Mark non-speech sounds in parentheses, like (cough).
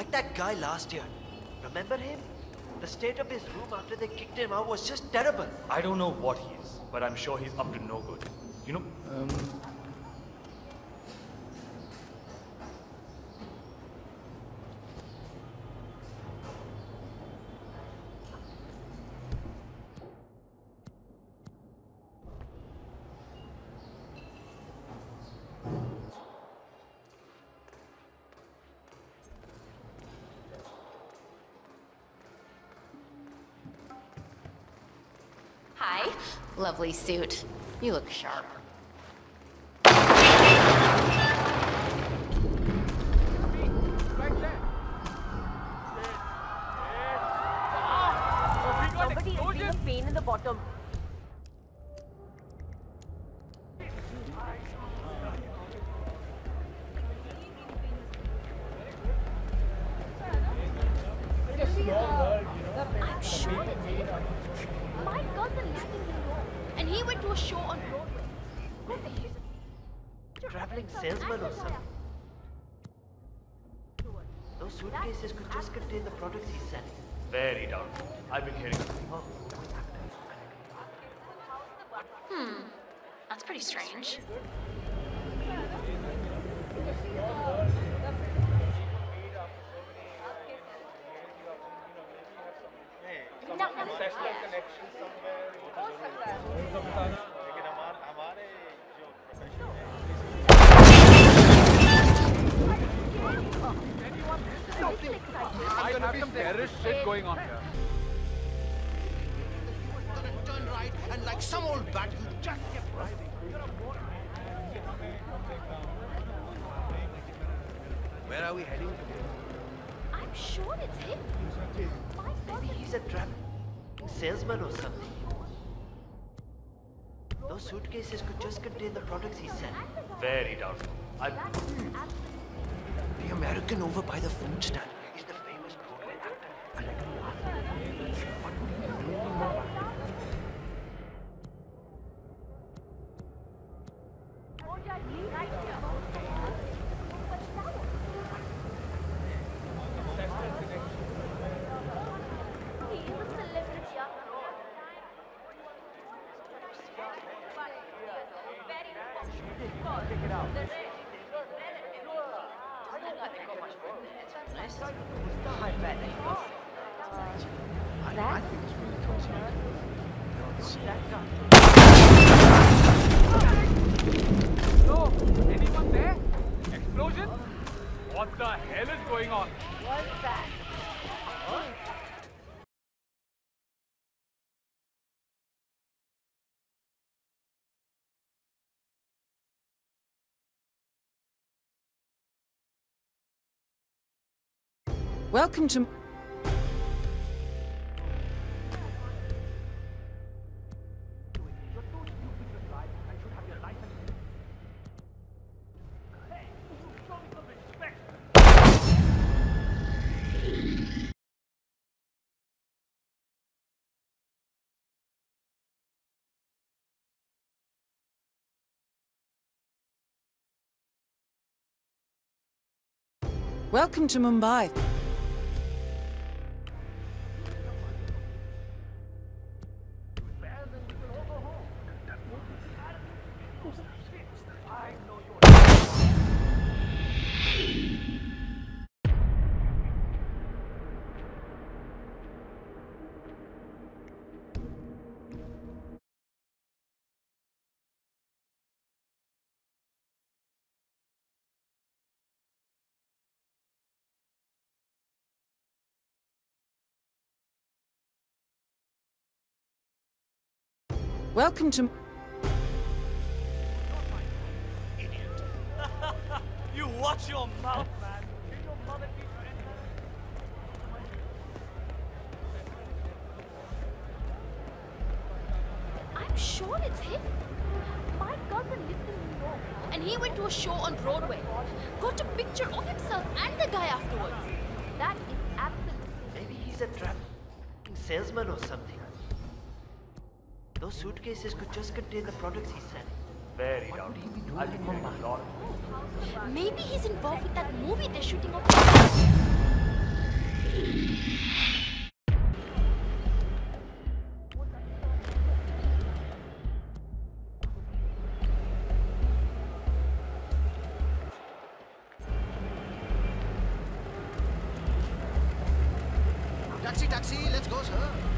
Like that guy last year. Remember him? The state of his room after they kicked him out was just terrible. I don't know what he is, but I'm sure he's up to no good. You know, um, Hi. Lovely suit. You look sharp. Somebody is feeling a pain in the bottom. I'm sure. My cousin lived in New York, and he went to a show on Broadway. What the heck? Traveling salesman or something. Those suitcases could just contain the products he's selling. very doubtful. I've been hearing. Oh, Hmm. That's pretty strange. I have some terrorist shit going on here. Gonna turn right and like some old bat, you just kept driving. Where are we heading to? I'm sure it's him. Maybe he's a traveling salesman or something. Those suitcases could just contain the products he selling. Very doubtful. I've. The American over by the food stand is the famous Broadway actor. What the hell is going on? What's that? Welcome to. Welcome to Mumbai. Welcome to. (laughs) You watch your mouth, man. Did your mother teach you any I'm sure it's him. My cousin lived in New York, and he went to a show on Broadway. Got a picture of himself and the guy afterwards. That is absolutely. Maybe he's a traveling salesman or something. Those suitcases could just contain the products he's selling. Very doubtful. I'll be doing a lot. Maybe he's involved with that movie they're shooting up. Taxi, taxi, let's go, sir.